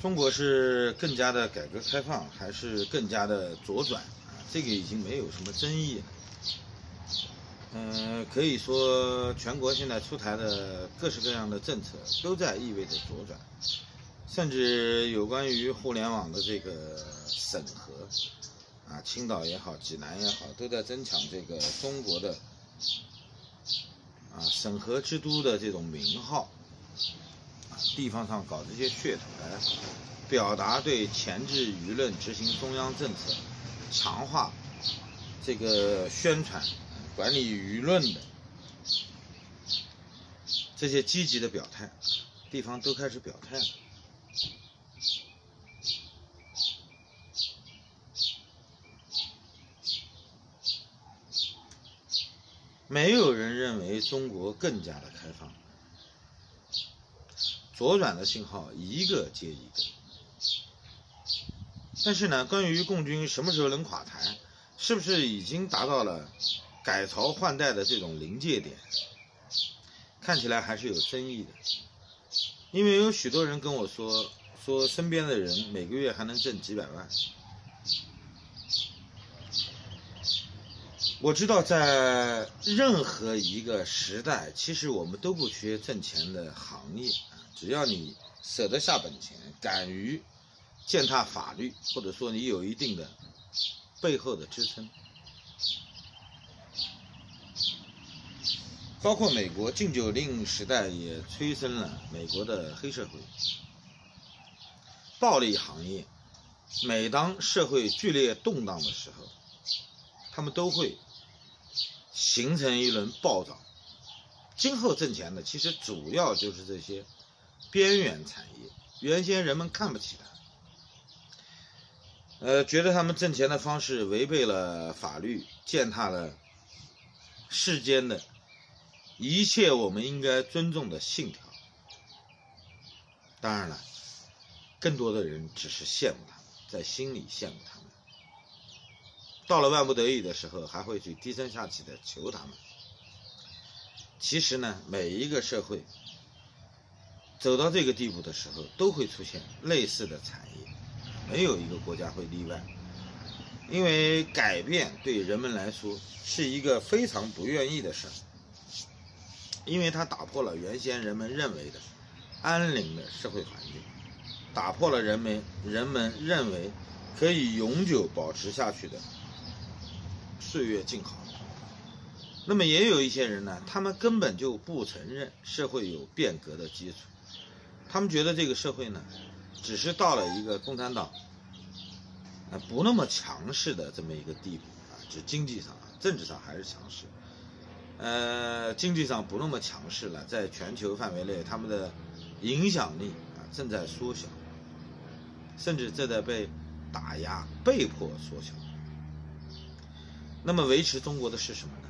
中国是更加的改革开放，还是更加的左转啊？这个已经没有什么争议了。嗯，可以说全国现在出台的各式各样的政策都在意味着左转，甚至有关于互联网的这个审核啊，青岛也好，济南也好，都在争抢这个中国的啊审核之都的这种名号。地方上搞这些噱头来表达对钳制舆论、执行中央政策、强化这个宣传、管理舆论的这些积极的表态，地方都开始表态了。没有人认为中国更加的开放。左转的信号一个接一个，但是呢，关于共军什么时候能垮台，是不是已经达到了改朝换代的这种临界点，看起来还是有争议的。因为有许多人跟我说，说身边的人每个月还能挣几百万。我知道，在任何一个时代，其实我们都不缺挣钱的行业。只要你舍得下本钱，敢于践踏法律，或者说你有一定的背后的支撑，包括美国禁酒令时代也催生了美国的黑社会、暴力行业。每当社会剧烈动荡的时候，他们都会形成一轮暴涨。今后挣钱的其实主要就是这些。边缘产业，原先人们看不起他，呃，觉得他们挣钱的方式违背了法律，践踏了世间的一切我们应该尊重的信条。当然了，更多的人只是羡慕他们，在心里羡慕他们，到了万不得已的时候，还会去低声下气的求他们。其实呢，每一个社会。走到这个地步的时候，都会出现类似的产业，没有一个国家会例外。因为改变对人们来说是一个非常不愿意的事儿，因为它打破了原先人们认为的安宁的社会环境，打破了人们人们认为可以永久保持下去的岁月静好。那么也有一些人呢，他们根本就不承认社会有变革的基础。他们觉得这个社会呢，只是到了一个共产党啊不那么强势的这么一个地步啊，就经济上、政治上还是强势，呃，经济上不那么强势了，在全球范围内，他们的影响力啊正在缩小，甚至正在被打压、被迫缩小。那么维持中国的是什么呢？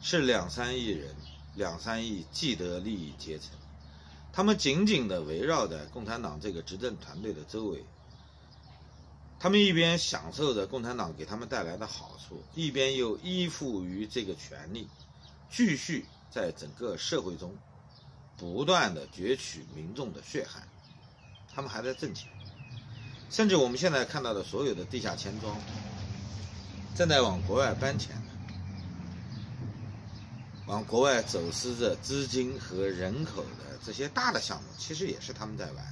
是两三亿人，两三亿既得利益阶层。他们紧紧地围绕在共产党这个执政团队的周围，他们一边享受着共产党给他们带来的好处，一边又依附于这个权力，继续在整个社会中不断地攫取民众的血汗。他们还在挣钱，甚至我们现在看到的所有的地下钱庄，正在往国外搬钱。往国外走私着资金和人口的这些大的项目，其实也是他们在玩。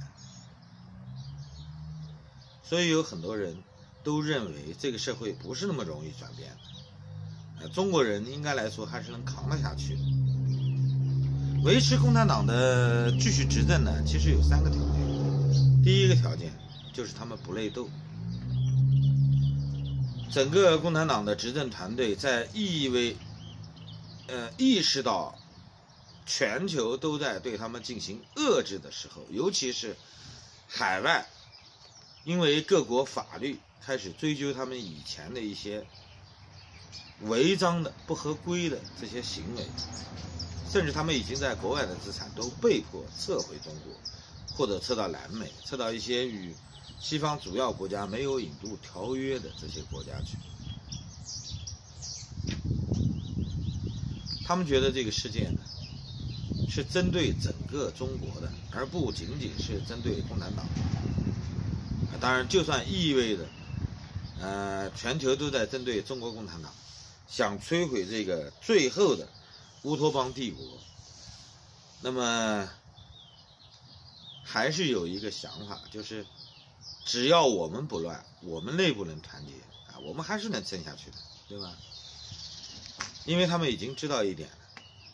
所以有很多人都认为这个社会不是那么容易转变的。呃，中国人应该来说还是能扛得下去的。维持共产党的继续执政呢，其实有三个条件。第一个条件就是他们不内斗。整个共产党的执政团队在意味。呃，意识到全球都在对他们进行遏制的时候，尤其是海外，因为各国法律开始追究他们以前的一些违章的、不合规的这些行为，甚至他们已经在国外的资产都被迫撤回中国，或者撤到南美、撤到一些与西方主要国家没有引渡条约的这些国家去。他们觉得这个事件呢，是针对整个中国的，而不仅仅是针对共产党。当然，就算意味着，呃，全球都在针对中国共产党，想摧毁这个最后的乌托邦帝国，那么还是有一个想法，就是只要我们不乱，我们内部能团结啊，我们还是能撑下去的，对吧？因为他们已经知道一点了，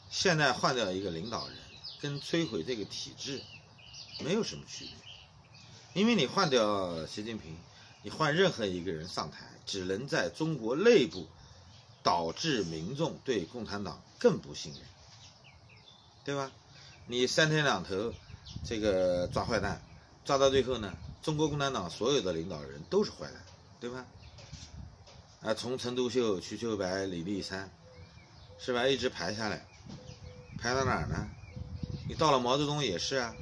现在换掉一个领导人，跟摧毁这个体制没有什么区别。因为你换掉习近平，你换任何一个人上台，只能在中国内部导致民众对共产党更不信任，对吧？你三天两头这个抓坏蛋，抓到最后呢，中国共产党所有的领导人都是坏蛋，对吧？啊，从陈独秀、瞿秋白、李立三。是吧？一直排下来，排到哪儿呢？你到了毛泽东也是啊，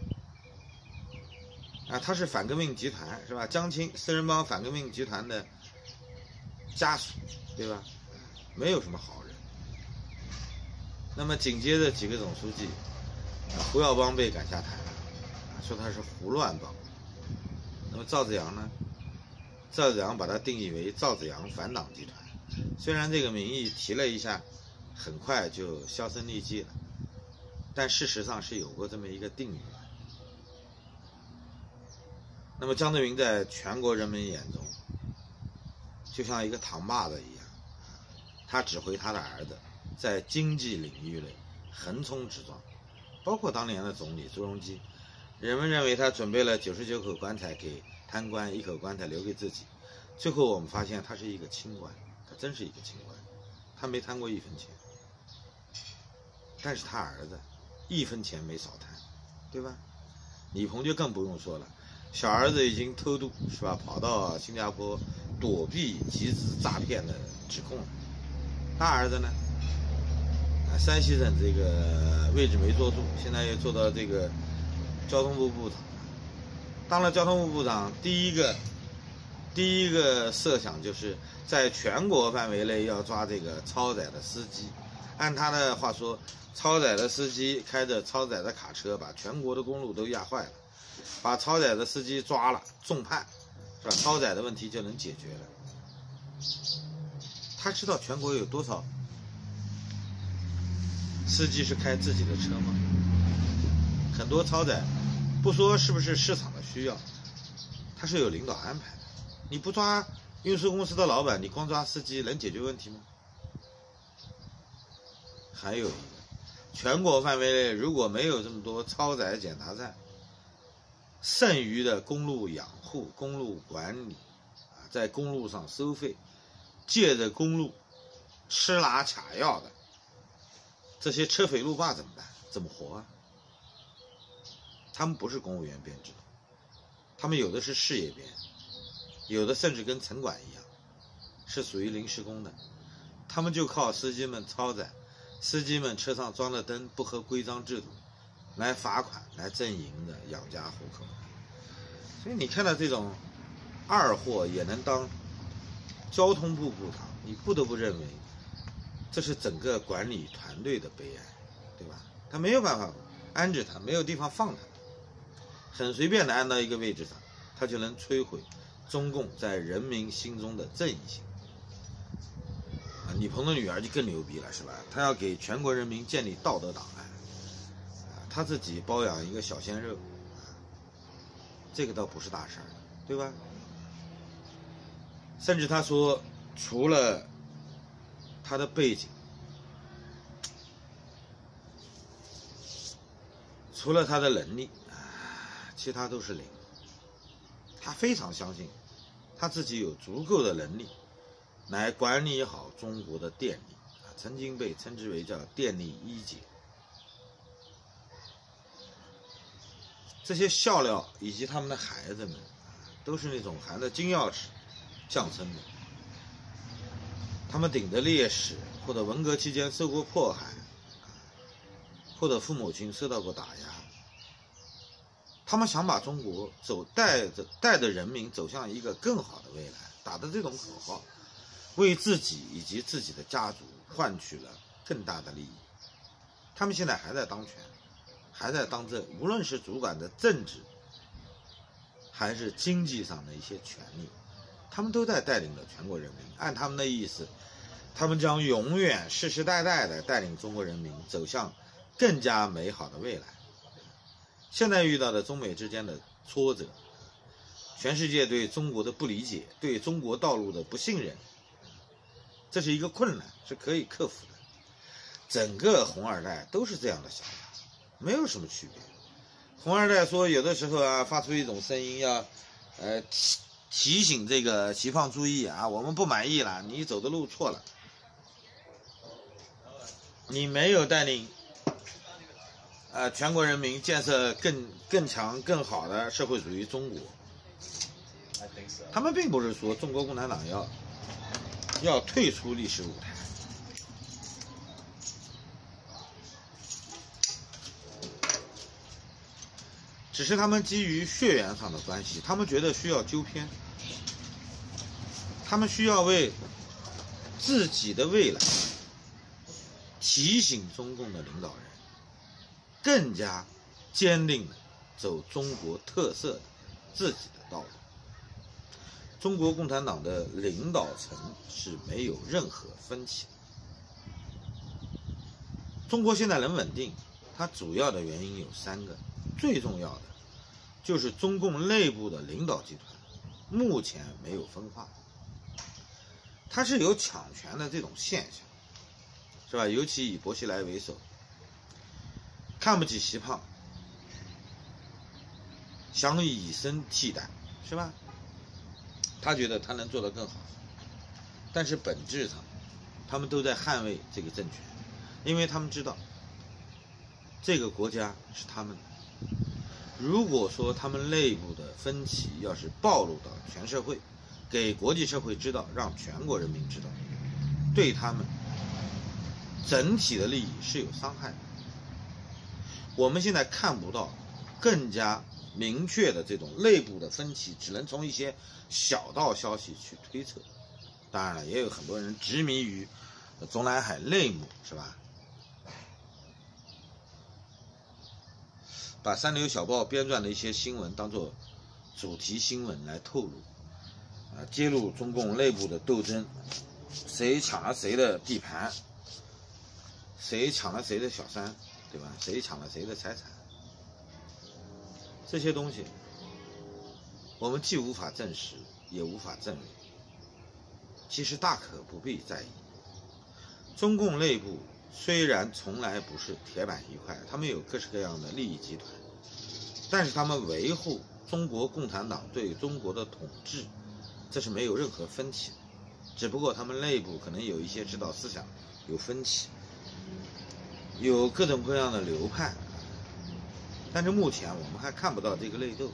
啊，他是反革命集团是吧？江青四人帮反革命集团的家属，对吧？没有什么好人。那么紧接着几个总书记，胡耀邦被赶下台了，说他是胡乱帮。那么赵子阳呢？赵子阳把他定义为赵子阳反党集团，虽然这个名义提了一下。很快就销声匿迹了，但事实上是有过这么一个定语。那么江泽民在全国人民眼中，就像一个扛把子一样，他指挥他的儿子在经济领域内横冲直撞，包括当年的总理朱镕基，人们认为他准备了九十九口棺材给贪官，一口棺材留给自己，最后我们发现他是一个清官，他真是一个清官，他没贪过一分钱。但是他儿子一分钱没少贪，对吧？李鹏就更不用说了，小儿子已经偷渡是吧？跑到新加坡躲避集资诈骗的指控了。大儿子呢？啊，山西省这个位置没坐住，现在又做到这个交通部部长。当了交通部部长，第一个第一个设想就是在全国范围内要抓这个超载的司机。按他的话说。超载的司机开着超载的卡车，把全国的公路都压坏了，把超载的司机抓了，重判，是吧？超载的问题就能解决了。他知道全国有多少司机是开自己的车吗？很多超载，不说是不是市场的需要，他是有领导安排的。你不抓运输公司的老板，你光抓司机能解决问题吗？还有。全国范围内如果没有这么多超载检查站，剩余的公路养护、公路管理，啊，在公路上收费，借着公路吃拿卡要的这些车匪路霸怎么办？怎么活啊？他们不是公务员编制的，他们有的是事业编，有的甚至跟城管一样，是属于临时工的，他们就靠司机们超载。司机们车上装的灯不合规章制度，来罚款来挣营的养家糊口，所以你看到这种二货也能当交通部部长，你不得不认为这是整个管理团队的悲哀，对吧？他没有办法安置他，没有地方放他，很随便的安到一个位置上，他就能摧毁中共在人民心中的正义性。李鹏的女儿就更牛逼了，是吧？他要给全国人民建立道德档案，啊，他自己包养一个小鲜肉，这个倒不是大事儿，对吧？甚至他说，除了他的背景，除了他的能力，啊，其他都是零。他非常相信，他自己有足够的能力。来管理好中国的电力啊，曾经被称之为叫电力一姐。这些笑料以及他们的孩子们，都是那种含着金钥匙降生的。他们顶着烈士，或者文革期间受过迫害，或者父母亲受到过打压。他们想把中国走带着带着人民走向一个更好的未来，打的这种口号。为自己以及自己的家族换取了更大的利益，他们现在还在当权，还在当政，无论是主管的政治，还是经济上的一些权利，他们都在带领着全国人民。按他们的意思，他们将永远世世代代的带领中国人民走向更加美好的未来。现在遇到的中美之间的挫折，全世界对中国的不理解，对中国道路的不信任，这是一个困难，是可以克服的。整个红二代都是这样的想法，没有什么区别。红二代说，有的时候啊，发出一种声音，要呃提提醒这个习放注意啊，我们不满意了，你走的路错了，你没有带领。呃，全国人民建设更更强、更好的社会主义中国。他们并不是说中国共产党要要退出历史舞台，只是他们基于血缘上的关系，他们觉得需要纠偏，他们需要为自己的未来提醒中共的领导人。更加坚定的走中国特色的自己的道路。中国共产党的领导层是没有任何分歧。中国现在能稳定，它主要的原因有三个，最重要的就是中共内部的领导集团目前没有分化，它是有抢权的这种现象，是吧？尤其以薄熙来为首。看不起习胖，想以身替代，是吧？他觉得他能做得更好，但是本质上，他们都在捍卫这个政权，因为他们知道这个国家是他们的。如果说他们内部的分歧要是暴露到全社会，给国际社会知道，让全国人民知道，对他们整体的利益是有伤害的。我们现在看不到更加明确的这种内部的分歧，只能从一些小道消息去推测。当然了，也有很多人执迷于中南海内幕，是吧？把三流小报编撰的一些新闻当做主题新闻来透露，啊，揭露中共内部的斗争，谁抢了谁的地盘，谁抢了谁的小三。对吧？谁抢了谁的财产？这些东西，我们既无法证实，也无法证明。其实大可不必在意。中共内部虽然从来不是铁板一块，他们有各式各样的利益集团，但是他们维护中国共产党对中国的统治，这是没有任何分歧的。只不过他们内部可能有一些指导思想有分歧。有各种各样的流派，但是目前我们还看不到这个内斗，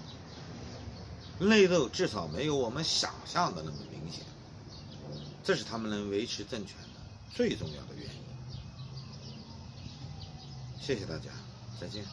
内斗至少没有我们想象的那么明显，这是他们能维持政权的最重要的原因。谢谢大家，再见。